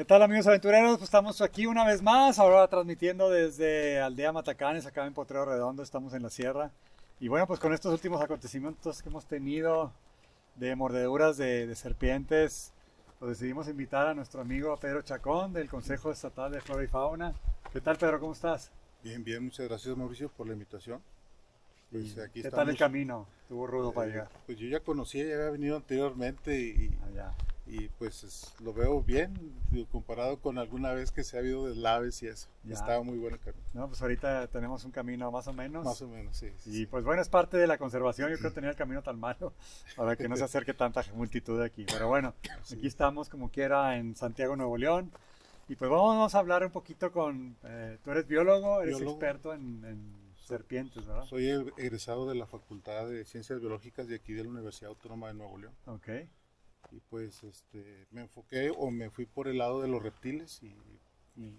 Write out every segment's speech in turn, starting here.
¿Qué tal amigos aventureros? Pues estamos aquí una vez más, ahora transmitiendo desde Aldea Matacanes, acá en Potrero Redondo, estamos en la sierra. Y bueno, pues con estos últimos acontecimientos que hemos tenido de mordeduras de, de serpientes, pues decidimos invitar a nuestro amigo Pedro Chacón del Consejo Estatal de Flora y Fauna. ¿Qué tal Pedro? ¿Cómo estás? Bien, bien, muchas gracias Mauricio por la invitación. Pues aquí ¿Qué tal el camino? Estuvo rudo para eh, llegar. Pues yo ya conocía, ya había venido anteriormente y, ah, y pues lo veo bien comparado con alguna vez que se ha habido deslaves y eso. Estaba muy bueno el camino. No, pues ahorita tenemos un camino más o menos. Más o menos, sí. y pues bueno, es parte de la conservación. Yo creo tenía el camino tan malo para que no se acerque tanta multitud aquí. Pero bueno, aquí estamos como quiera en Santiago, Nuevo León. Y pues vamos a hablar un poquito con... Eh, tú eres biólogo, eres experto en, serpientes, ¿verdad? Soy egresado de la Facultad de Ciencias Biológicas de aquí de la Universidad Autónoma de Nuevo León. Ok y pues este, me enfoqué o me fui por el lado de los reptiles y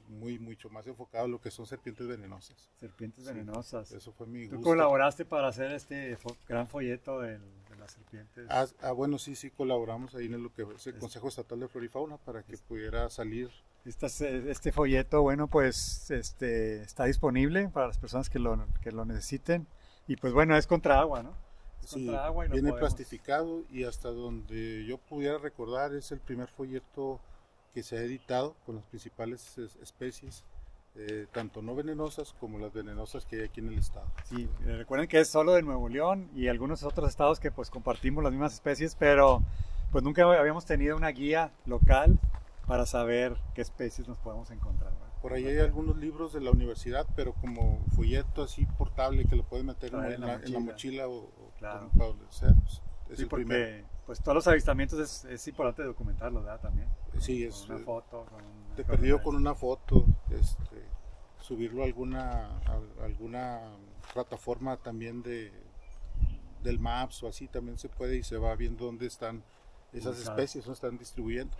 muy mucho más enfocado en lo que son serpientes venenosas. Serpientes venenosas. Eso fue mi gusto. ¿Tú colaboraste para hacer este gran folleto de, las serpientes? Ah, ah, bueno, sí, sí, colaboramos ahí en lo que es el Consejo Estatal de Florifauna para que pudiera salir. Este, este folleto, bueno, pues este, está disponible para las personas que lo, que lo necesiten. Y pues bueno, es contra agua, ¿no? Sí, viene plastificado y hasta donde yo pudiera recordar es el primer folleto que se ha editado con las principales especies, eh, tanto no venenosas como las venenosas que hay aquí en el estado. Sí, eh, recuerden que es solo de Nuevo León y algunos otros estados que pues compartimos las mismas especies, pero pues nunca habíamos tenido una guía local para saber qué especies nos podemos encontrar. Por ahí hay algunos libros de la universidad, pero como folleto así portable que lo puedes meter en, la, mochila o, claro. Pues, sí, porque pues todos los avistamientos es, es, importante documentarlo, ¿verdad? También. Sí, es. Con una foto. Con te perdido con una foto, este, subirlo a alguna, alguna plataforma también de del Maps o así también se puede y se va viendo dónde están esas especies, dónde están distribuyendo.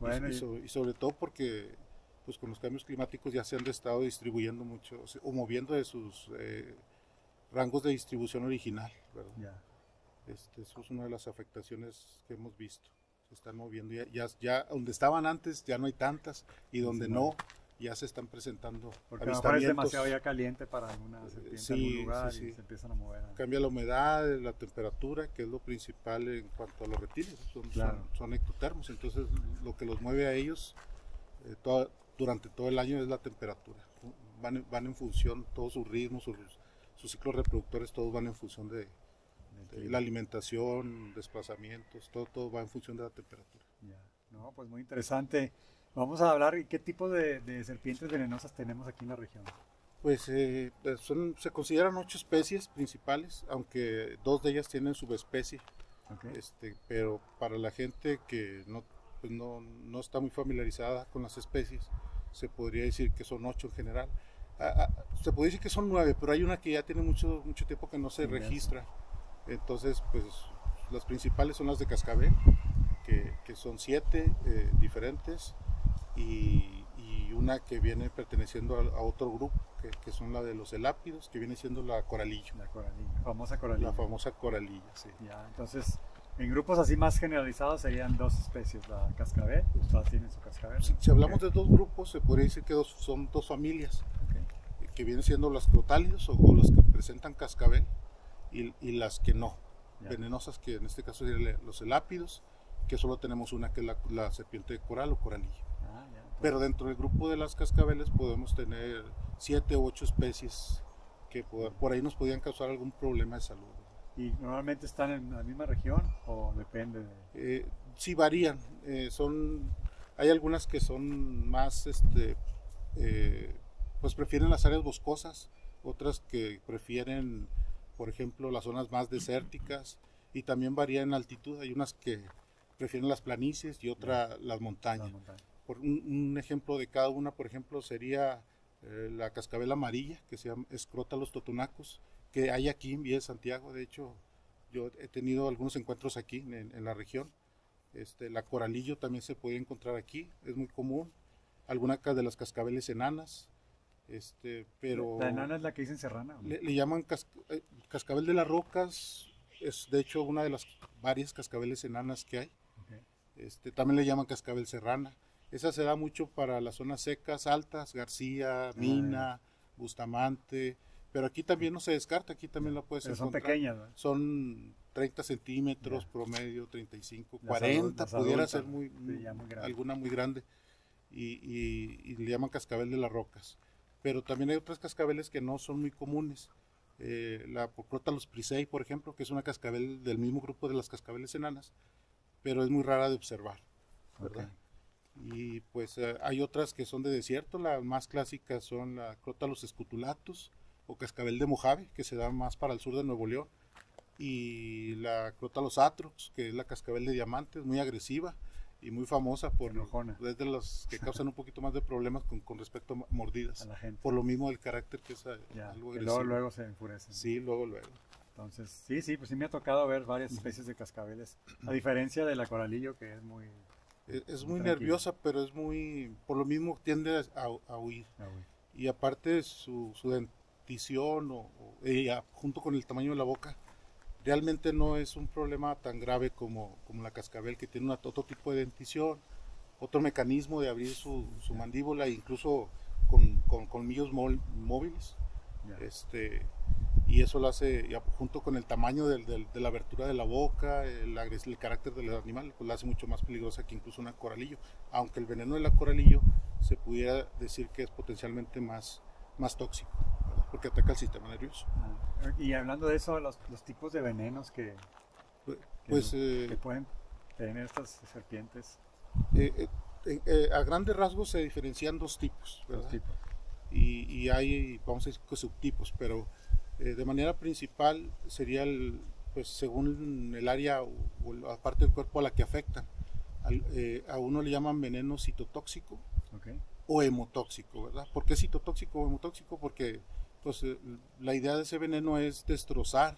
Bueno, y, y sobre todo porque pues con los cambios climáticos ya se han estado distribuyendo mucho o, moviendo de sus eh, rangos de distribución original. ¿verdad? Este, eso es una de las afectaciones que hemos visto. Se están moviendo ya, ya, donde estaban antes ya no hay tantas y donde no, ya se están presentando Porque a es demasiado ya caliente para alguna serpiente lugar y se empiezan a mover. Cambia la humedad, la temperatura, que es lo principal en cuanto a los reptiles. Son, son, ectotermos, entonces lo que los mueve a ellos, eh, durante todo el año es la temperatura. Van, van en función, todos sus ritmos, sus, sus, ciclos reproductores, todos van en función de, la alimentación, desplazamientos, todo, todo va en función de la temperatura. No, pues muy interesante. Vamos a hablar, ¿qué tipo de, serpientes venenosas tenemos aquí en la región? Pues eh, son, se consideran ocho especies principales, aunque dos de ellas tienen subespecie. Este, pero para la gente que no pues no, no, está muy familiarizada con las especies, se podría decir que son ocho en general. Ah, se puede decir que son nueve, pero hay una que ya tiene mucho, mucho tiempo que no se registra. Entonces, pues las principales son las de cascabel, que, que son siete eh, diferentes, y, y, una que viene perteneciendo a, otro grupo, que, que, son la de los elápidos, que viene siendo la coralillo. La coralilla, famosa coralilla. La famosa coralilla, sí. Ya, entonces en grupos así más generalizados serían dos especies, la cascabel, todas tienen su cascabel. Si, hablamos de dos grupos, se podría decir que dos, son dos familias, que vienen siendo las crotálidos o, las que presentan cascabel y, las que no, venenosas, que en este caso serían los elápidos, que solo tenemos una que es la, serpiente de coral o coralillo. Ah, Pero dentro del grupo de las cascabeles podemos tener siete u ocho especies que por, por ahí nos podrían causar algún problema de salud. ¿Y normalmente están en la misma región o depende? Eh, sí varían. Eh, son, hay algunas que son más, este, eh, pues prefieren las áreas boscosas, otras que prefieren, por ejemplo, las zonas más desérticas y también varía en altitud. Hay unas que prefieren las planicies y otras las montañas. Por un, ejemplo de cada una, por ejemplo, sería la cascabel amarilla, que se llama Escrotalos totonacos, que hay aquí en Villa de Santiago. De hecho, yo he tenido algunos encuentros aquí en, la región. Este, la coralillo también se puede encontrar aquí, es muy común. Algunas de las cascabeles enanas. Este, pero la enana es la que dicen serrana. Le, llaman eh, cascabel de las rocas, es de hecho una de las varias cascabeles enanas que hay. Este, también le llaman cascabel serrana Esa se da mucho para las zonas secas, altas, García, Ah, Mina, Bustamante, pero aquí también no se descarta, aquí también la puedes Pero son encontrar. pequeñas, ¿no? Son 30 centímetros promedio, 35, Las 40, adul- las pudiera adultas, ser muy, sí, muy grande. alguna muy grande. Y, y- y le llaman cascabel de las rocas. Pero también hay otras cascabeles que no son muy comunes. Eh, la Procrotalus prisei, por ejemplo, que es una cascabel del mismo grupo de las cascabeles enanas, pero es muy rara de observar. ¿verdad? Y pues eh, hay otras que son de desierto, las más clásicas son la Crotalus scutulatus o cascabel de Mojave, que se da más para el sur de Nuevo León, y la Crotalus atrox, que es la cascabel de diamantes, muy agresiva y muy famosa por Enojona. es de las que causan un poquito más de problemas con, con respecto a mordidas, A la gente. por lo mismo del carácter que es eh, Ya, algo agresivo. luego, luego se enfurecen. Sí, luego, luego. Entonces, sí, sí, pues sí me ha tocado ver varias especies de cascabeles. A diferencia de la coralillo, que es muy... Es, es Muy nerviosa, pero es muy, por lo mismo tiende a, a huir. ah, uy, y aparte su, su dentición o, o- y a- junto con el tamaño de la boca realmente no es un problema tan grave como, como la cascabel que tiene una- otro tipo de dentición otro mecanismo de abrir su, su mandíbula incluso con, con colmillos mol- móviles. Este y eso lo hace junto con el tamaño del- del- de la abertura de la boca el, el carácter del animal pues la hace mucho más peligrosa que incluso una coralillo aunque el veneno de la coralillo se pudiera decir que es potencialmente más, más tóxico. Porque ataca el sistema nervioso Ah, Y hablando de eso, los, los tipos de venenos que, que- pues eh, que pueden tener estas serpientes, eh, eh, eh, eh, a grandes rasgos se diferencian dos tipos ¿verdad? tipos. y, y hay, vamos a decir, que subtipos, pero eh, de manera principal sería, el, pues según el área o, o la parte del cuerpo a la que afectan. Al- a uno le llaman veneno citotóxico ¿ok? o hemotóxico, ¿verdad? ¿Por qué citotóxico o hemotóxico? Porque pues, eh, la idea de ese veneno es destrozar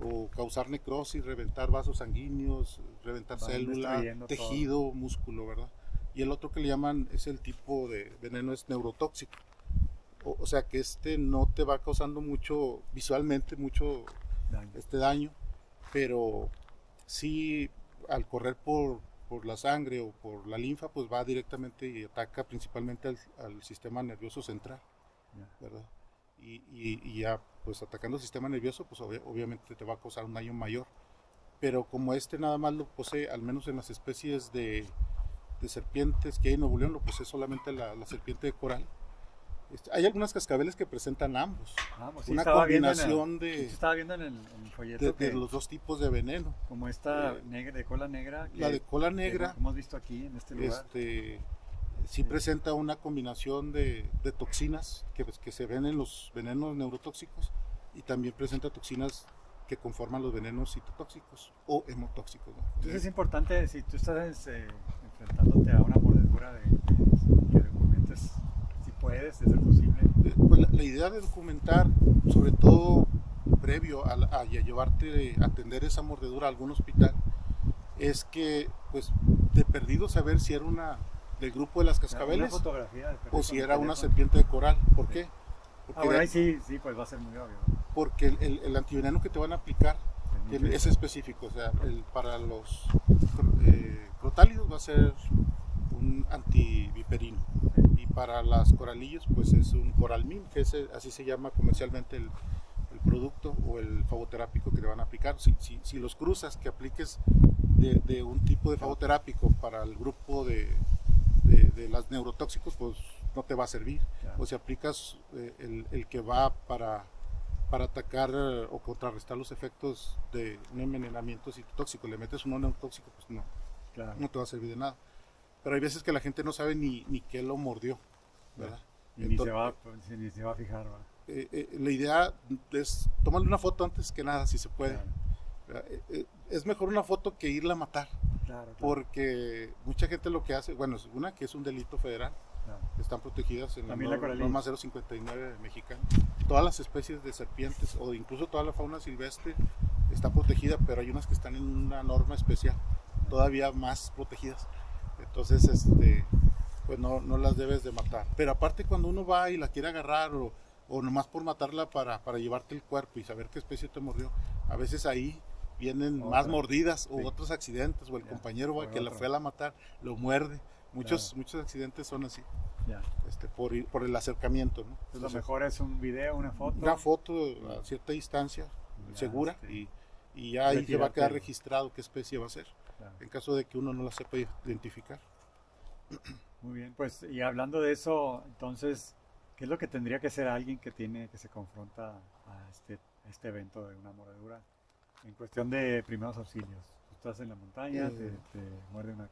o causar necrosis, reventar vasos sanguíneos, reventar Van célula, todo. tejido, músculo, ¿verdad? Y el otro que le llaman es el tipo de veneno es neurotóxico. O, o sea que este no te va causando mucho, visualmente mucho Daño. este daño, pero sí al correr por, por la sangre o por la linfa, pues va directamente y ataca principalmente al, al sistema nervioso central. ¿verdad? Y, y- y ya, pues atacando el sistema nervioso, pues obvia- obviamente te va a causar un daño mayor. Pero como este nada más lo posee, al menos en las especies de, de serpientes que hay en Nuevo León, lo posee solamente la, la serpiente de coral. Este, hay algunas cascabeles que presentan ambos. Ah, pues sí, una el- combinación sí, de, estaba viendo en el, en el folleto de, que de los dos tipos de veneno. como esta eh, negra, de cola negra, que, La de cola que negra hemos visto aquí en este lugar. este, sí presenta una combinación de, de toxinas que, pues, que se ven en los venenos neurotóxicos y también presenta toxinas que conforman los venenos citotóxicos o hemotóxicos. ¿no? Entonces es importante, si tú estás eh, enfrentándote a una mordedura, de, de- que documentes si puedes, de ser posible. Eh, pues, la, la idea de documentar, sobre todo previo a, la- a llevarte a atender esa mordedura a algún hospital, es que, pues, de perdido saber si era una del grupo de las cascabeles si era una serpiente de coral. ¿Por qué? Porque, Ahora de- ahí sí, sí, pues va a ser muy obvio. porque el, el- el antiveneno que te van a aplicar Es específico. O sea, el- para los eh, crotálidos va a ser un antiviperino. Y para las coralillos, pues es un coralmin, que es, así se llama comercialmente el, producto o el favoterápico que te van a aplicar. Si, si, si los cruzas, que apliques de, de un tipo de favoterápico para el grupo de, de, de las neurotóxicos, pues no te va a servir. O si aplicas eh, el, el que va para, para atacar eh, o contrarrestar los efectos de un envenenamiento citotóxico, le metes un neurotóxico, pues no, Claro. no te va a servir de nada. Pero hay veces que la gente no sabe ni, ni qué lo mordió, ¿verdad? Y ni se, va, pues, ni se va a fijar, ¿verdad? Eh, la idea es tomarle una foto antes que nada, si se puede. Es mejor una foto que irla a matar, claro. claro, porque mucha gente lo que hace, bueno, es una que es un delito federal, claro. están protegidas en También la la norma 059 mexicana. Todas las especies de serpientes o incluso toda la fauna silvestre está protegida, pero hay unas que están en una norma especial, todavía más protegidas. Entonces, este, pues no, no las debes de matar. Pero aparte cuando uno va y la quiere agarrar o, o nomás por matarla para, para llevarte el cuerpo y saber qué especie te mordió, a veces ahí vienen más mordidas o Sí. otros accidentes o el Ya, compañero va, que la otro. fue a la matar lo muerde Muchos, muchos accidentes son así, Ya. este, por, por el acercamiento. ¿no? Entonces, lo mejor es un video, una foto. Una foto a cierta distancia, Ya, segura, este, y, y ya ahí se va a quedar registrado qué especie va a ser, claro. en caso de que uno no la sepa identificar. Muy bien, pues y hablando de eso, entonces, ¿qué es lo que tendría que hacer alguien que tiene, que se confronta a este, a este evento de una mordedura en cuestión de primeros auxilios? Tú estás en la montaña, te, Eh. te muerde una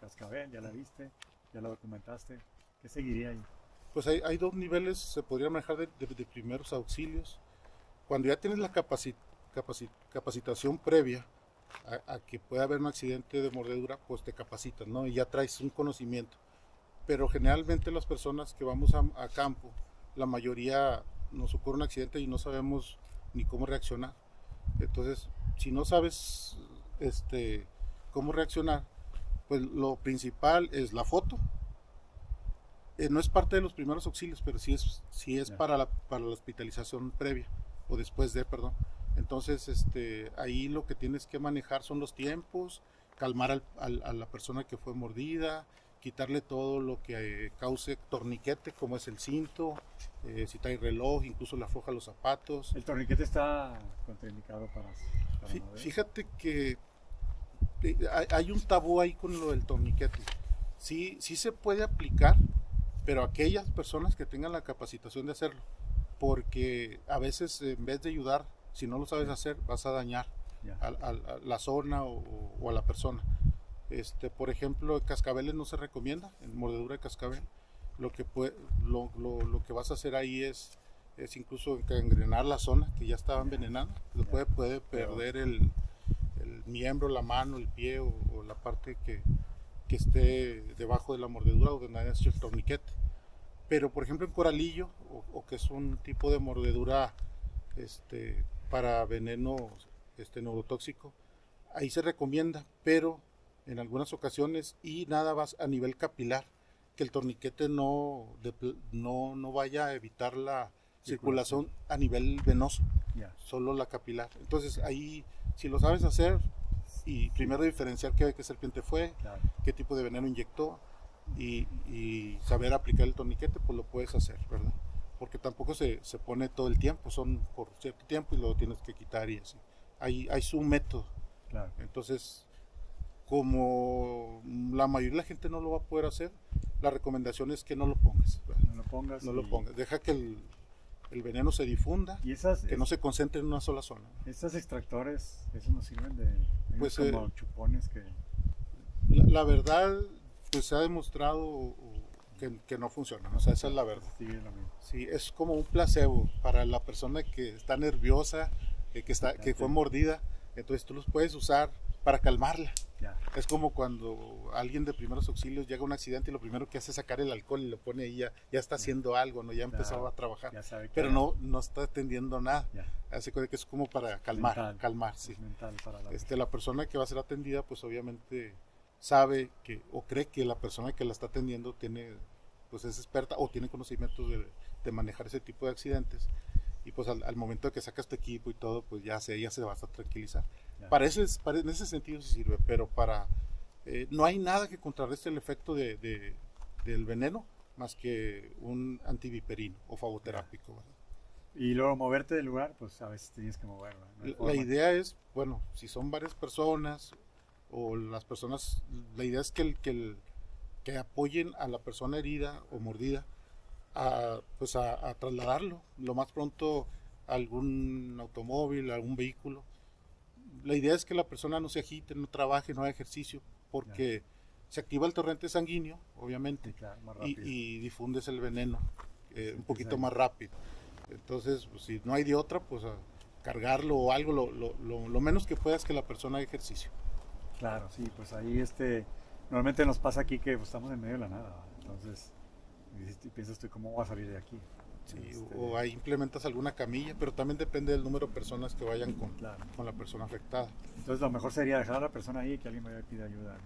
cascabel, ya la viste, ya la documentaste, ¿qué seguiría ahí? Pues hay, hay dos niveles, se podría manejar de, de- de primeros auxilios. Cuando ya tienes la capaci- capaci- capacitación previa a, a que pueda haber un accidente de mordedura, pues te capacitas, ¿no? Y ya traes un conocimiento. Pero generalmente las personas que vamos a, a campo, la mayoría nos ocurre un accidente y no sabemos ni cómo reaccionar. Entonces, si no sabes este, cómo reaccionar, pues lo principal es la foto, eh, no es parte de los primeros auxilios, pero sí es, sí es para, la, para la hospitalización previa o después de, perdón. Entonces, este, ahí lo que tienes que manejar son los tiempos, calmar al- al- a la persona que fue mordida, quitarle todo lo que eh, cause torniquete, como es el cinto, eh, si trae reloj, incluso le afloja los zapatos. El torniquete está contraindicado para, para Fí- mover. Fíjate que eh, hay, hay un tabú ahí con lo del torniquete. Sí, sí se puede aplicar, pero aquellas personas que tengan la capacitación de hacerlo, porque a veces en vez de ayudar, si no lo sabes hacer, vas a dañar a, a- a la zona o, o a la persona. Este, por ejemplo, cascabeles no se recomienda, en mordedura de cascabel. Lo que, pue- lo, lo- lo que vas a hacer ahí es, es incluso engrenar la zona que ya estaba envenenada. Lo Ya. puede, puede perder el, el miembro, la mano, el pie o, o la parte que, que esté debajo de la mordedura o de nadie hecho el torniquete. Pero, por ejemplo, en coralillo, o, o que es un tipo de mordedura este, para veneno este, neurotóxico, ahí se recomienda, pero en algunas ocasiones y nada más a nivel capilar, que el torniquete no, de no, no vaya a evitar la Circulación. circulación a nivel venoso, Ya. solo la capilar. Entonces ahí, si lo sabes hacer, y primero diferenciar qué, qué serpiente fue, Claro. qué tipo de veneno inyectó y, y saber aplicar el torniquete, pues lo puedes hacer, ¿verdad? Porque tampoco se, se pone todo el tiempo, son por cierto tiempo y lo tienes que quitar y así. Hay, hay su método. Claro. Entonces, como la mayoría de la gente no lo va a poder hacer, la recomendación es que no lo pongas. ¿verdad? No lo pongas. No lo y- pongas. Deja que el, el veneno se difunda, Y esas, que no se concentre en una sola zona. estos extractores, esos nos sirven de Pues, como eh, chupones que La, la verdad, pues se ha demostrado que, que no funciona. O sea, esa es la verdad. lo mismo. Sí, es como un placebo para la persona que está nerviosa, eh, que, está, que fue mordida. Entonces tú los puedes usar para calmarla. Ya. Es como cuando alguien de primeros auxilios llega a un accidente y lo primero que hace es sacar el alcohol y lo pone ahí, ya, ya está haciendo algo, ¿no? ya empezó Claro. a trabajar. Ya sabe que Pero no, no está atendiendo nada. Cuenta que es como para calmar, Mental. calmar, sí. mental para la Este, la persona que va a ser atendida, pues obviamente sabe que o cree que la persona que la está atendiendo tiene, pues es experta o tiene conocimientos de, de manejar ese tipo de accidentes. Y pues al, al momento de que sacas tu equipo y todo, pues ya se, ella se va a tranquilizar. Para ese, para- en ese sentido sí sirve, pero para eh, no hay nada que contrarreste el efecto de, de- del veneno más que un antiviperino o favoterápico. ¿verdad? Y luego moverte del lugar, pues a veces tienes que moverlo. no La- idea es, bueno, si son varias personas o las personas, la idea es que, el, que, el- que apoyen a la persona herida o mordida a, pues a, a trasladarlo lo más pronto a algún automóvil, a algún vehículo. La idea es que la persona no se agite, no trabaje, no haga ejercicio, porque se activa el torrente sanguíneo, obviamente, Sí, claro, más y, y difundes el veneno eh, un poquito más rápido. Entonces, pues, si no hay de otra, pues a cargarlo o algo, lo, lo- lo- lo menos que pueda es que la persona haga ejercicio. Claro, sí, pues ahí este, normalmente nos pasa aquí que pues, estamos en medio de la nada, entonces y piensas tú, ¿cómo voy a salir de aquí? Sí, Este, O ahí implementas alguna camilla, pero también depende del número de personas que vayan con, Claro. con la persona afectada. Entonces lo mejor sería dejar a la persona ahí y que alguien vaya y pida ayuda.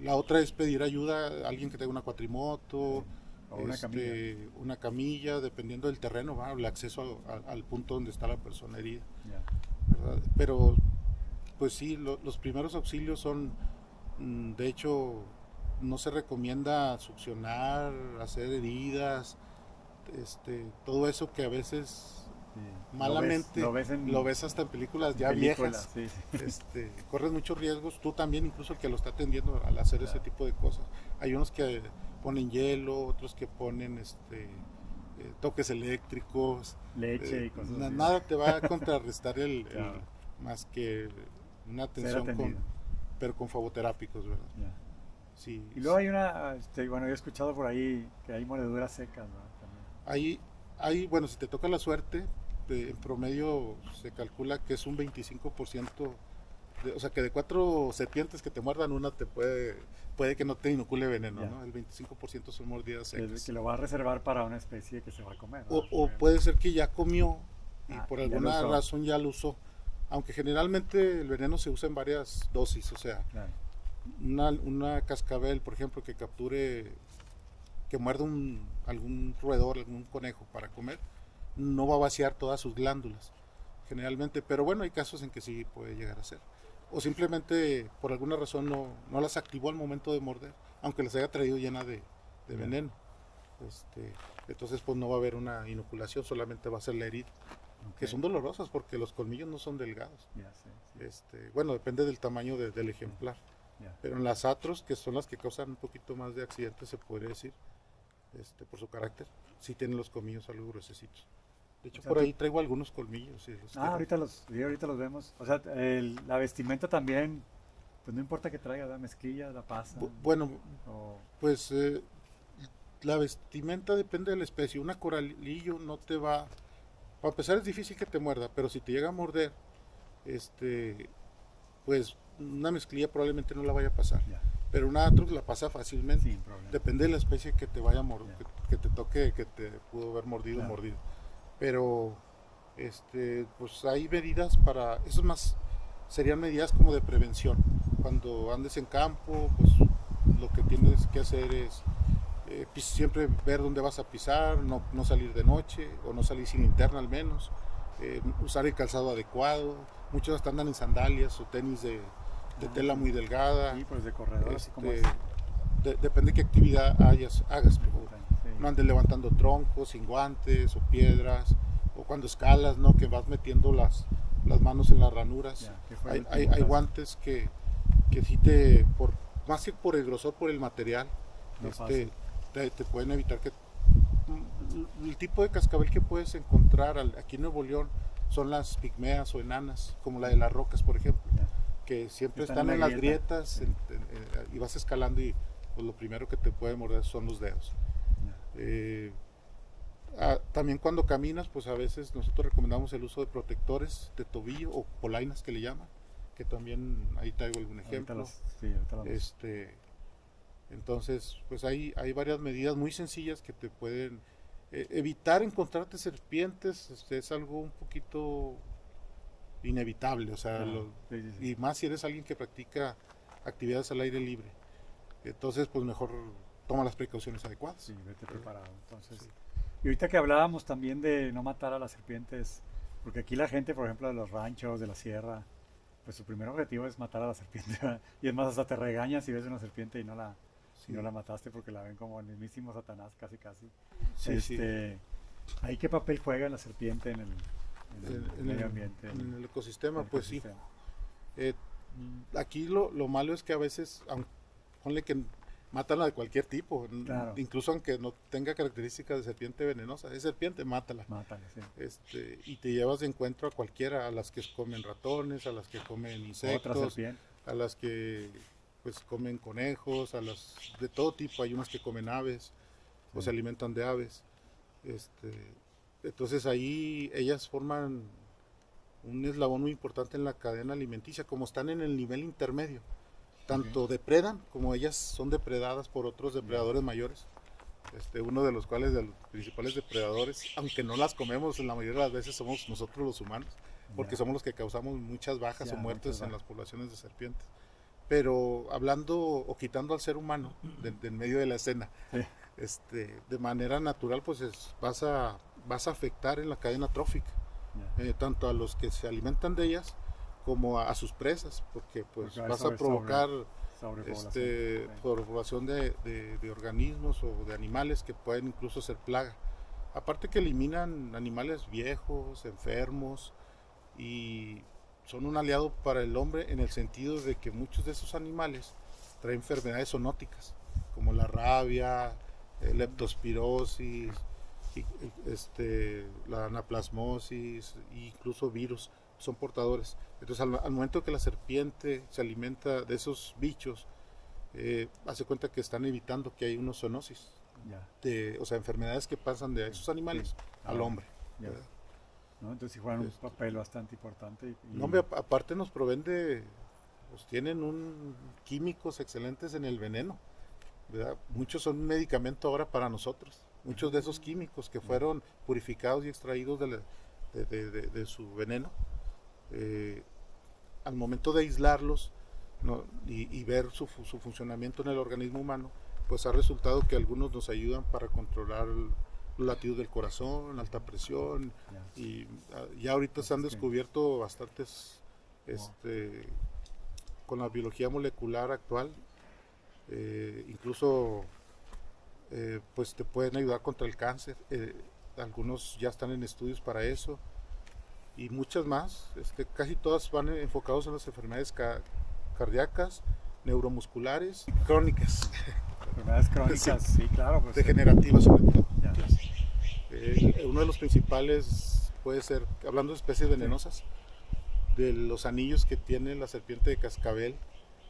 La otra es pedir ayuda a alguien que tenga una cuatrimoto, O una este, camilla. una camilla, dependiendo del terreno, ¿va? el acceso a- a- al punto donde está la persona herida. ¿verdad? Pero, pues sí, lo- los primeros auxilios son, mm, de hecho, no se recomienda succionar, hacer heridas, este, todo eso que a veces malamente lo ves, hasta en películas ya viejas. Este, corres muchos riesgos, tú también, incluso el que lo está atendiendo al hacer ese tipo de cosas. Hay unos que ponen hielo, otros que ponen este eh, toques eléctricos, leche y cosas Nada te va a contrarrestar el, más que una atención con, pero con fagoterápicos, ¿verdad? Sí. Y luego hay una, este, bueno, yo he escuchado por ahí que hay mordeduras secas, ¿no? Ahí, hay, bueno, si te toca la suerte, en promedio se calcula que es un 25%, de, o sea que de cuatro serpientes que te muerdan, una te puede, puede que no te inocule veneno, ¿no? El 25% son mordidas secas. Que lo va a reservar para una especie que se va a comer. O, puede ser que ya comió y ah, por alguna razón ya lo usó. Aunque generalmente el veneno se usa en varias dosis, o sea, una, una cascabel, por ejemplo, que capture, que muerde un, algún roedor, algún conejo para comer, no va a vaciar todas sus glándulas, generalmente, pero bueno, hay casos en que sí puede llegar a ser. O simplemente por alguna razón no, no las activó al momento de morder, aunque las haya traído llena de, veneno. Este, entonces pues no va a haber una inoculación, solamente va a ser la herida. Que son dolorosas porque los colmillos no son delgados. Este, bueno, depende del tamaño del ejemplar. Pero en las atros, que son las que causan un poquito más de accidentes, se podría decir, este, por su carácter, sí tienen los colmillos algo gruesecitos. De hecho, por ahí traigo algunos colmillos. ah, ahorita los, ahorita los vemos. O sea, la vestimenta también, pues no importa que traiga la mezclilla, la pasa. bueno, pues eh, la vestimenta depende de la especie. Una coralillo no te va... Para empezar es difícil que te muerda, pero si te llega a morder, este, pues una mezclilla probablemente no la vaya a pasar. Pero una atrox la pasa fácilmente. Depende de la especie que te vaya a morder, que, te toque, que te pudo haber mordido, mordido pero este, pues hay medidas para, eso más, serían medidas como de prevención. Cuando andes en campo, pues lo que tienes que hacer es eh, siempre ver dónde vas a pisar, no, no, salir de noche o no salir sin linterna al menos, eh, usar el calzado adecuado. Muchos hasta andan en sandalias o tenis de, de tela muy delgada. Sí, pues de corredor. Este, depende de qué actividad hayas, hagas no andes levantando troncos sin guantes o piedras, o cuando escalas, ¿no? Que vas metiendo las, las manos en las ranuras. hay, hay, guantes que, que sí te, por, más que por el grosor, por el material, este, te, pueden evitar que... Mm, el tipo de cascabel que puedes encontrar aquí en Nuevo León son las pigmeas o enanas, como la de las rocas, por ejemplo, que siempre están, en, las grietas y vas escalando y pues, lo primero que te puede morder son los dedos. Eh, ah, también cuando caminas, pues a veces nosotros recomendamos el uso de protectores de tobillo o polainas que le llaman, que también ahí traigo algún ejemplo. este, entonces, pues hay, hay varias medidas muy sencillas que te pueden eh, evitar encontrarte serpientes, este, es algo un poquito inevitable, o sea, y más si eres alguien que practica actividades al aire libre. Entonces, pues mejor toma las precauciones adecuadas. Sí, vete preparado. Entonces, y ahorita que hablábamos también de no matar a las serpientes, porque aquí la gente, por ejemplo, de los ranchos, de la sierra, pues su primer objetivo es matar a la serpiente. y es más, hasta te regañas si ves una serpiente y no la, no la mataste porque la ven como el mismísimo Satanás, casi casi. Sí, este, ¿Ahí qué papel juega la serpiente en el, ambiente? En el ecosistema, pues sí. Eh, aquí lo, lo, malo es que a veces, aunque, ponle que mátala de cualquier tipo, incluso aunque no tenga características de serpiente venenosa, es serpiente, mátala. este, y te llevas de encuentro a cualquiera, a las que comen ratones, a las que comen insectos, a las que pues comen conejos, a las de todo tipo, hay unas que comen aves o se alimentan de aves. Este, entonces ahí ellas forman un eslabón muy importante en la cadena alimenticia, como están en el nivel intermedio tanto depredan como ellas son depredadas por otros depredadores mayores. Este, uno de los cuales de los principales depredadores, aunque no las comemos, en la mayoría de las veces somos nosotros los humanos, porque somos los que causamos muchas bajas o muertes en las poblaciones de serpientes. Pero hablando o quitando al ser humano de, medio de la escena, este, de manera natural, pues vas, a, vas a afectar en la cadena trófica, eh, tanto a los que se alimentan de ellas como a, sus presas, porque pues vas a provocar este, sobrepoblación de, de, de, organismos o de animales que pueden incluso ser plaga. Aparte que eliminan animales viejos, enfermos y son un aliado para el hombre en el sentido de que muchos de esos animales traen enfermedades zoonóticas, como la rabia, leptospirosis, este, la anaplasmosis e incluso virus son portadores. Entonces al, momento que la serpiente se alimenta de esos bichos, eh, hace cuenta que están evitando que haya una zoonosis. De, o sea, enfermedades que pasan de esos animales al ah, hombre. Entonces, si juegan un papel bastante importante. No, hombre, aparte nos proveen de, pues tienen un químicos excelentes en el veneno. ¿verdad? Muchos son un medicamento ahora para nosotros. Muchos de esos químicos que fueron purificados y extraídos de, su veneno, eh, al momento de aislarlos y, ver su, funcionamiento en el organismo humano, pues ha resultado que algunos nos ayudan para controlar los latidos del corazón, alta presión, y ah, ya ahorita se han descubierto bastantes, este, con la biología molecular actual, eh, incluso eh, pues te pueden ayudar contra el cáncer. Eh, algunos ya están en estudios para eso y muchas más. Este, casi todas van enfocados en las enfermedades cardíacas, neuromusculares crónicas. Enfermedades crónicas, sí, claro. Pues, degenerativas sobre todo. Eh, uno de los principales puede ser, hablando de especies venenosas, de los anillos que tiene la serpiente de cascabel,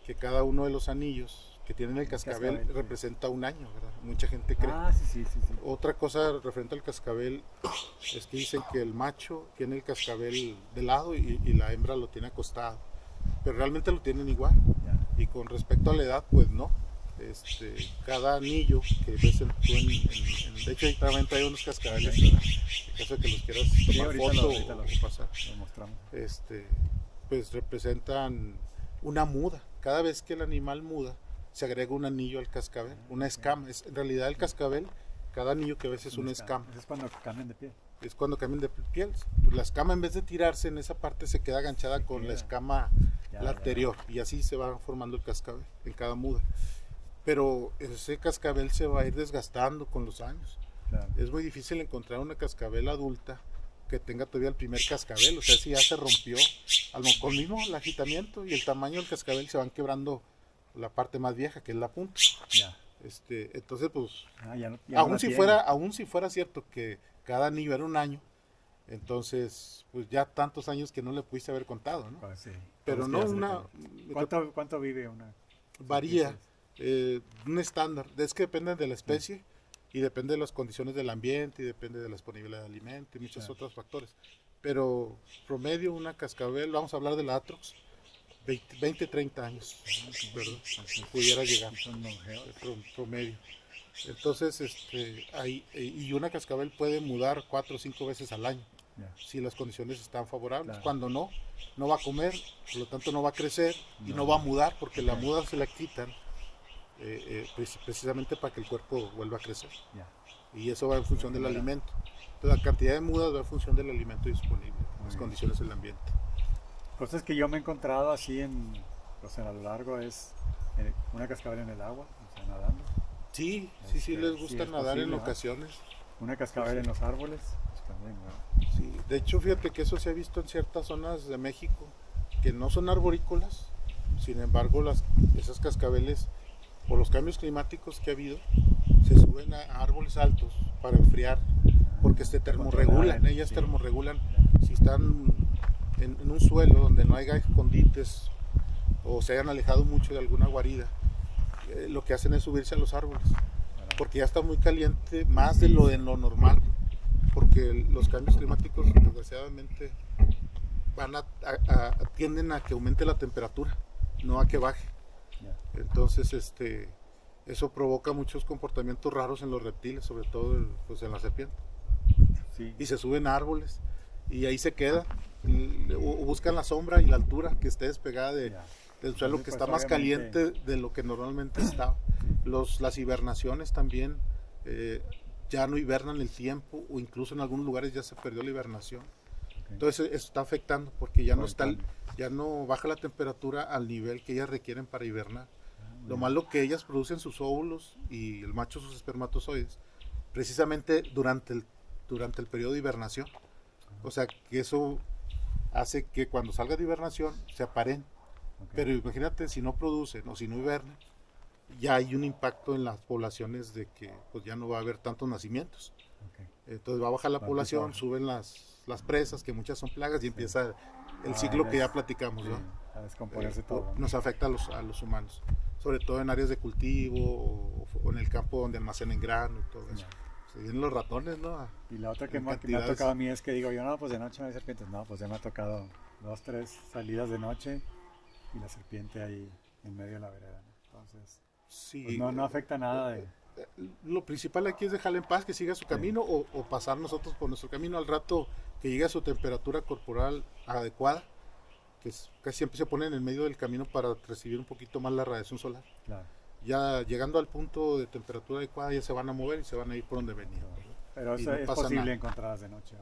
que cada uno de los anillos que tienen el cascabel, representa un año, ¿verdad? Mucha gente cree. Ah, sí, sí, sí, Otra cosa referente al cascabel es que dicen que el macho tiene el cascabel de lado y, la hembra lo tiene acostado, pero realmente lo tienen igual. Y con respecto a la edad, pues no. Este, cada anillo que ves en, de hecho ahí también hay unos cascabeles en caso de que los quieras tomar foto o, pasar este pues representan una muda cada vez que el animal muda se agrega un anillo al cascabel, una escama. Es, en realidad el cascabel, cada anillo que ves es una escama. Es cuando cambian de piel. Es cuando cambian de piel. La escama en vez de tirarse en esa parte se queda aganchada con la escama la anterior y así se va formando el cascabel en cada muda. Pero ese cascabel se va a ir desgastando con los años. Es muy difícil encontrar una cascabel adulta que tenga todavía el primer cascabel, o sea, si ya se rompió, al con mismo el agitamiento y el tamaño del cascabel se van quebrando la parte más vieja, que es la punta. Este, entonces, pues, ah, aún, si fuera, aún si fuera cierto que cada anillo era un año, entonces, pues ya tantos años que no le pudiste haber contado, ¿no? Pues Pero no una... ¿Cuánto, ¿Cuánto, vive una? Varía, eh, un estándar, es que depende de la especie y depende de las condiciones del ambiente y depende de la disponibilidad de alimento y muchos otros factores. Pero promedio, una cascabel, vamos a hablar de la Atrox, 20, 30 años, ¿verdad? Pudiera llegar, promedio. Entonces, este, hay, eh, y una cascabel puede mudar cuatro o cinco veces al año, si las condiciones están favorables. Cuando no, no va a comer, por lo tanto no va a crecer y no va a mudar, porque la muda se la quitan eh, eh, precisamente para que el cuerpo vuelva a crecer. Y eso va en función del alimento. Entonces, la cantidad de mudas va en función del alimento disponible, las condiciones del ambiente cosas que yo me he encontrado así en, pues a lo largo es eh, una cascabel en el agua, o sea, nadando. Sí, sí, sí, les gusta nadar en ocasiones. Una cascabel en los árboles, pues también, Sí, de hecho, fíjate que eso se ha visto en ciertas zonas de México, que no son arborícolas, sin embargo, las, esas cascabeles, por los cambios climáticos que ha habido, se suben a, árboles altos para enfriar, porque se termorregulan, ellas termorregulan. Si están en, un suelo donde no haya escondites o se hayan alejado mucho de alguna guarida, eh, lo que hacen es subirse a los árboles, porque ya está muy caliente, más de lo de lo normal, porque los cambios climáticos desgraciadamente van a, tienden a que aumente la temperatura, no a que baje. Entonces, este, eso provoca muchos comportamientos raros en los reptiles, sobre todo pues, en la serpiente. Y se suben a árboles y ahí se queda buscan la sombra y la altura que esté despegada de, del suelo que pues, está más caliente de lo que normalmente está. Los, las hibernaciones también eh, ya no hibernan el tiempo o incluso en algunos lugares ya se perdió la hibernación. Entonces eso está afectando porque ya no está ya no baja la temperatura al nivel que ellas requieren para hibernar. Lo malo que ellas producen sus óvulos y el macho sus espermatozoides precisamente durante el, durante el periodo de hibernación. O sea, que eso hace que cuando salga de hibernación se aparen. Pero imagínate si no producen o si no hibernan, ya hay un impacto en las poblaciones de que pues ya no va a haber tantos nacimientos. Entonces va a bajar la población, suben las, las presas, que muchas son plagas, y empieza el ciclo que ya platicamos. A descomponerse eh, todo. Nos afecta a los, a los humanos, sobre todo en áreas de cultivo o, en el campo donde almacenan grano y todo eso. Se vienen los ratones, ¿no? Y la otra que me, me, ha tocado a mí es que digo yo, no, pues de noche no hay serpientes. No, pues ya me ha tocado dos, tres salidas de noche y la serpiente ahí en medio de la vereda. Entonces, sí, pues no, no afecta nada de lo principal aquí es dejarle en paz, que siga su camino o, pasar nosotros por nuestro camino al rato que llegue a su temperatura corporal adecuada, que casi siempre se pone en el medio del camino para recibir un poquito más la radiación solar. Ya llegando al punto de temperatura adecuada ya se van a mover y se van a ir por donde venían. Pero eso es posible encontrarlas de noche.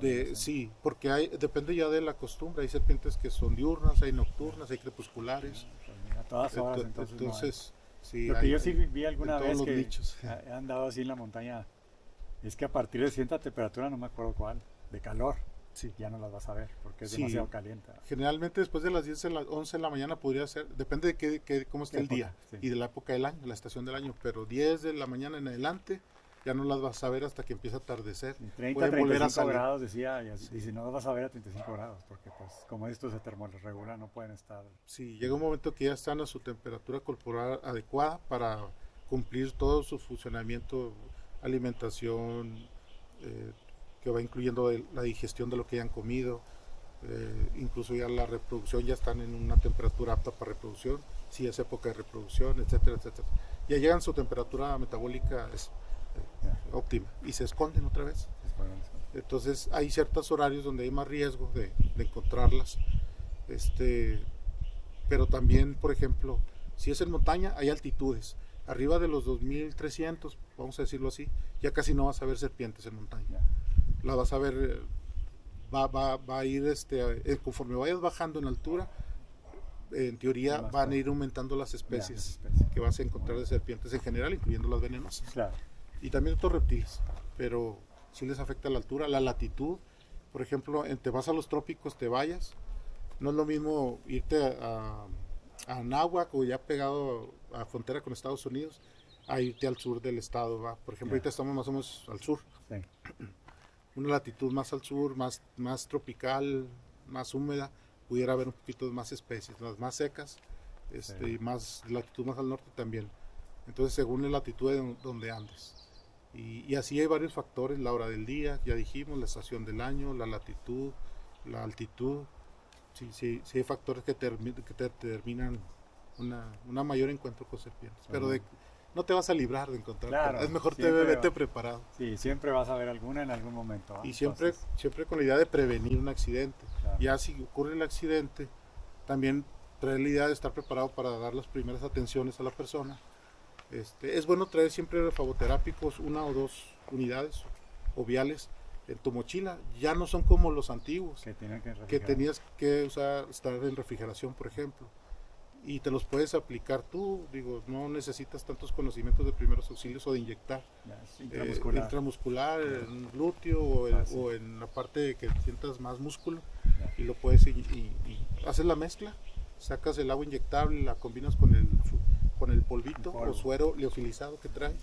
De, sí, porque hay, depende ya de la costumbre. Hay serpientes que son diurnas, hay nocturnas, hay crepusculares. a todas horas, entonces, entonces lo que yo sí vi alguna vez que he andado así en la montaña es que a partir de cierta temperatura, no me acuerdo cuál, de calor, sí. ya no las vas a ver porque es demasiado caliente. Generalmente después de las 10 a las 11 de la mañana podría ser, depende de qué, cómo esté el día y de la época del año, la estación del año, pero 10 de la mañana en adelante ya no las vas a ver hasta que empieza a atardecer. 30, 35 grados decía, y, si no las vas a ver a 35 grados, porque pues como esto se termorregula no pueden estar. Sí, llega un momento que ya están a su temperatura corporal adecuada para cumplir todo su funcionamiento, alimentación, eh, que va incluyendo la digestión de lo que hayan comido, eh, incluso ya la reproducción ya están en una temperatura apta para reproducción, si es época de reproducción, etcétera, etcétera. Ya llegan su temperatura metabólica óptima y se esconden otra vez. Entonces hay ciertos horarios donde hay más riesgo de, encontrarlas. Este, pero también, por ejemplo, si es en montaña, hay altitudes. Arriba de los 2300, vamos a decirlo así, ya casi no vas a ver serpientes en montaña. La vas a ver, eh, va, va, va a ir, este, eh, conforme vayas bajando en altura, en teoría van a ir aumentando las especies, que vas a encontrar de serpientes en general, incluyendo las venenosas. Claro y también otros reptiles, pero sí les afecta la altura, la latitud. Por ejemplo, en, te vas a los trópicos, te vayas, no es lo mismo irte a, a Anáhuac o ya pegado a frontera con Estados Unidos a irte al sur del estado. ¿va? Por ejemplo, ahorita estamos más o menos al sur. Una latitud más al sur, más, más tropical, más húmeda, pudiera haber un poquito más especies, las más secas este, y más latitud más al norte también. Entonces, según la latitud de donde andes. Y, así hay varios factores, la hora del día, ya dijimos, la estación del año, la latitud, la altitud. Sí, sí, sí hay factores que, te, que te determinan una, una, mayor encuentro con serpientes. Pero de, no te vas a librar de encontrar. es mejor te vete preparado. Sí, siempre vas a ver alguna en algún momento. Y siempre, siempre con la idea de prevenir un accidente. Ya si ocurre el accidente, también traer la idea de estar preparado para dar las primeras atenciones a la persona este, es bueno traer siempre favoterápicos, una o dos unidades o viales en tu mochila. Ya no son como los antiguos, que, tenías que usar, estar en refrigeración, por ejemplo. Y te los puedes aplicar tú, digo, no necesitas tantos conocimientos de primeros auxilios o de inyectar. intramuscular, eh, intramuscular en glúteo o, en, la parte que sientas más músculo. Y lo puedes, y, y haces la mezcla, sacas el agua inyectable, la combinas con el con el polvito o suero leofilizado que trae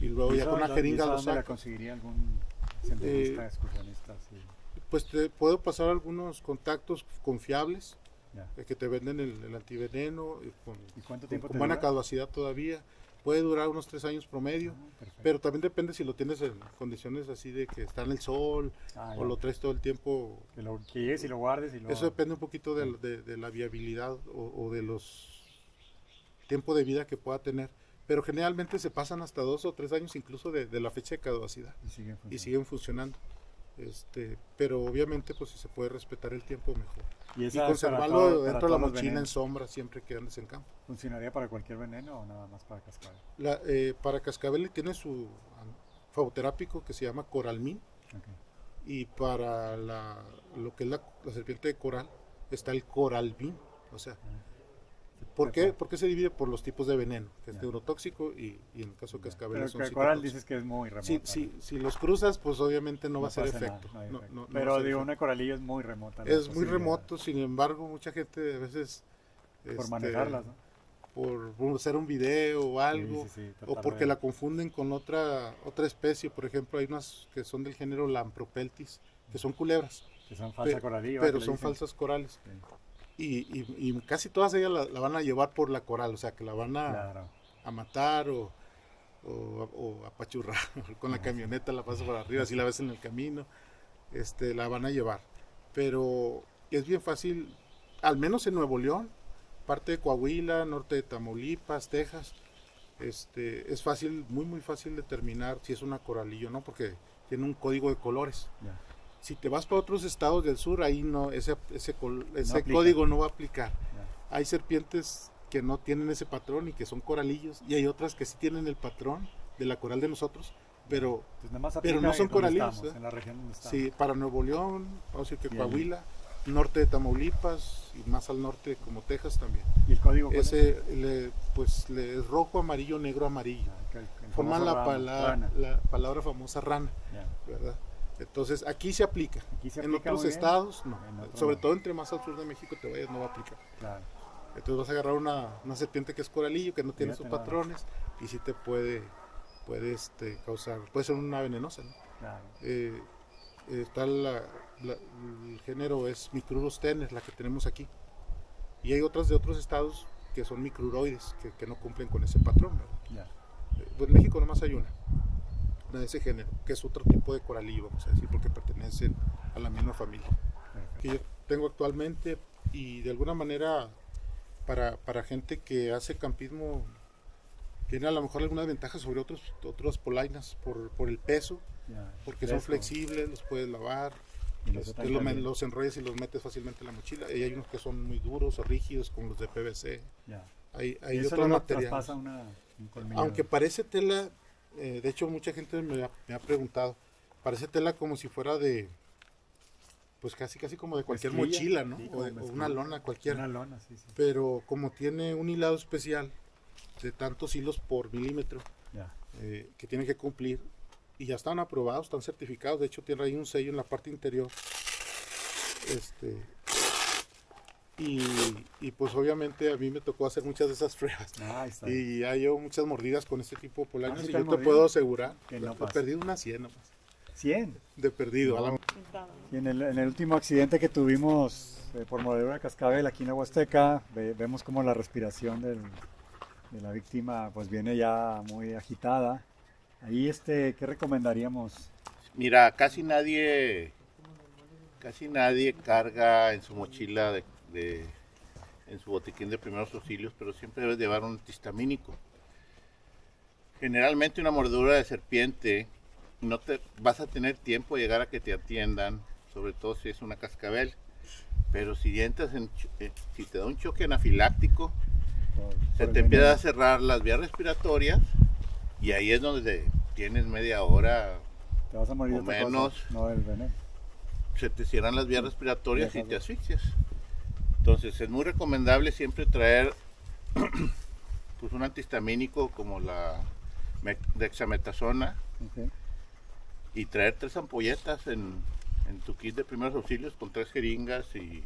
y luego ya con una jeringa lo saca. conseguiría algún eh, excursionista? Pues te puedo pasar algunos contactos confiables que te venden el, antiveneno eh, con, ¿Y cuánto tiempo con, caducidad todavía. Puede durar unos tres años promedio, ah, pero también depende si lo tienes en condiciones así de que está en el sol ah, o lo traes todo el tiempo. Que lo y lo guardes. Y Eso depende un poquito de, la viabilidad o de los tiempo de vida que pueda tener. Pero generalmente se pasan hasta dos o tres años incluso de, la fecha de caducidad y siguen funcionando. Este, pero obviamente pues si se puede respetar el tiempo mejor. Y, conservarlo dentro de la mochila en sombra siempre que andes en campo. ¿Funcionaría para cualquier veneno o nada más para cascabel? La, eh, para cascabel tiene su favoterápico que se llama coralmin. Y para la, lo que es la, serpiente de coral está el coralvin. O sea, ¿Por qué? Porque se divide por los tipos de veneno, que es neurotóxico y, y, en el caso de cascabel Pero son el coral dices que es muy remoto. Sí, sí, si los cruzas, pues obviamente no, va a hacer efecto. Nada, no, efecto. no, Pero digo, una coralillo es muy remota. Es muy remoto, sin embargo, mucha gente a veces... Por este, manejarlas, ¿no? Por hacer un video o algo, sí, sí, sí, o porque de... la confunden con otra otra especie. Por ejemplo, hay unas que son del género Lampropeltis, que son culebras. Que son falsas coralillo. Pero son falsas corales. Y, y, y, casi todas ellas la, la, van a llevar por la coral, o sea, que la van a, claro. a matar o, o, o apachurrar con la camioneta, la pasa por arriba, si la ves en el camino, este, la van a llevar. Pero es bien fácil, al menos en Nuevo León, parte de Coahuila, norte de Tamaulipas, Texas, este, es fácil, muy muy fácil determinar si es una coralillo o no, porque tiene un código de colores. Yeah. Si te vas para otros estados del sur, ahí no, ese, ese, ese no código no va a aplicar. Hay serpientes que no tienen ese patrón y que son coralillos, y hay otras que sí tienen el patrón de la coral de nosotros, pero, pero no son coralillos. Estamos, en la región donde estamos. Sí, para Nuevo León, vamos a decir que Bien. Coahuila, norte de Tamaulipas y más al norte como Texas también. ¿Y el código Ese le, pues le es rojo, amarillo, negro, amarillo. Ah, Forman la, rana. la palabra famosa rana, Yeah. ¿verdad? Entonces aquí se aplica. Aquí se en aplica otros muy bien. estados no. En otro Sobre todo entre más al sur de México te vayas no va a aplicar. Claro. Entonces vas a agarrar una, una serpiente que es coralillo, que no tiene Fíjate sus patrones y sí te puede, puede este, causar, puede ser una venenosa. ¿no? Claro. Eh, eh, está la, la- el género es Micrurus tener, la que tenemos aquí. Y hay otras de otros estados que son micruroides, que, que no cumplen con ese patrón. Ya. Eh, pues en México nomás hay una de ese género, que es otro tipo de coralillo, vamos a decir, porque pertenecen a la misma familia. Que yo tengo actualmente y de alguna manera para, para gente que hace campismo tiene a lo mejor algunas ventajas sobre otros, otras polainas por, por el peso, porque son Fresco. flexibles, los puedes lavar, se este, los, los enrollas y los metes fácilmente en la mochila. Y hay unos que son muy duros o rígidos, como los de PVC. Hay, hay otros no materiales. una, un. Aunque parece tela, eh, de hecho mucha gente me ha, me ha preguntado, parece tela como si fuera de, pues casi casi como de cualquier Mezclilla, mochila, ¿no? sí, o, de- o una lona cualquiera. Una lona, sí, sí. Pero como tiene un hilado especial de tantos hilos por milímetro eh, que tiene que cumplir y ya están aprobados, están certificados, de hecho tiene ahí un sello en la parte interior. Este y, y pues obviamente a mí me tocó hacer muchas de esas pruebas. Ah, ahí está. Y ya llevo muchas mordidas con este tipo de polainas Ah, ¿sí y yo te puedo asegurar Que no he perdido una 100 nomás, 100. de perdido. la- Y en el, en el último accidente que tuvimos eh, por mordedura de cascabel aquí en la Huasteca, ve- vemos como la respiración del- de la víctima pues viene ya muy agitada. Ahí, este, ¿qué recomendaríamos? Mira, casi nadie, casi nadie carga en su mochila de, de- en su botiquín de primeros auxilios, pero siempre debes llevar un antihistamínico. Generalmente una mordedura de serpiente no te vas a tener tiempo de llegar a que te atiendan, sobre todo si es una cascabel. Pero si entras en, eh, si te da un choque anafiláctico, se te empieza a cerrar las vías respiratorias y ahí es donde tienes media hora Te vas a morir o menos. no del veneno. se te cierran las vías respiratorias y te asfixias. Entonces es muy recomendable siempre traer pues un antihistamínico como la me- dexametasona Ok. y traer tres ampolletas en, en tu kit de primeros auxilios con tres jeringas y,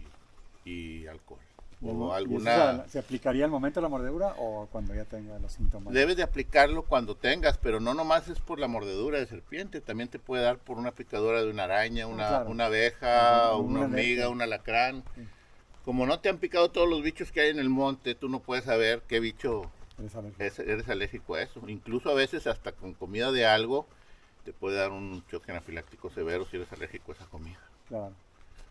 y alcohol. ¿Y O se- alguna... ¿Se aplicaría al momento de la mordedura o cuando ya tenga los síntomas? Debes de aplicarlo cuando tengas, pero no nomás es por la mordedura de serpiente, también te puede dar por una picadura de una araña, una, Ah, claro. una abeja, una una hormiga, un alacrán. Sí. Como no te han picado todos los bichos que hay en el monte, tú no puedes saber qué bicho Eres alérgico. es- eres alérgico a eso. Incluso a veces hasta con comida de algo te puede dar un choque anafiláctico severo si eres alérgico a esa comida Claro.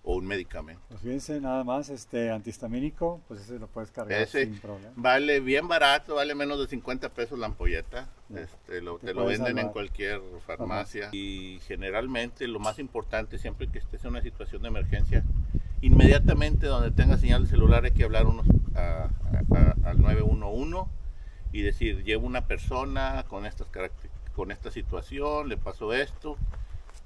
o un medicamento. Pues fíjense, nada más, este antihistamínico, pues ese lo puedes cargar Ese sin problema. Vale bien barato, vale menos de 50 pesos la ampolleta. Este, lo, Te te lo venden en cualquier farmacia. Y generalmente lo más importante, siempre que estés en una situación de emergencia, inmediatamente donde tenga señal celular hay que hablar unos, a- a- a- al 911 y decir, llevo una persona con, estas con esta situación, le pasó esto.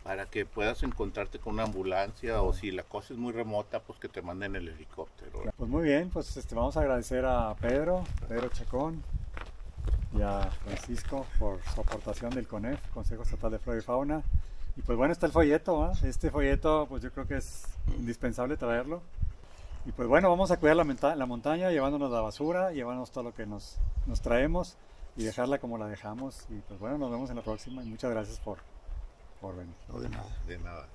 para que puedas encontrarte con una ambulancia o si la cosa es muy remota, pues que te manden el helicóptero. Pues muy bien, pues este, vamos a agradecer a Pedro, Pedro Chacón y a Francisco por su aportación del CONEF, Consejo Estatal de Flora y Fauna. Y pues bueno, está el folleto, este folleto pues yo creo que es indispensable traerlo. Y pues bueno, vamos a cuidar la, la montaña llevándonos la basura, llevándonos todo lo que nos, nos traemos y dejarla como la dejamos. Y pues bueno, nos vemos en la próxima y muchas gracias por, por venir. No de nada. De nada.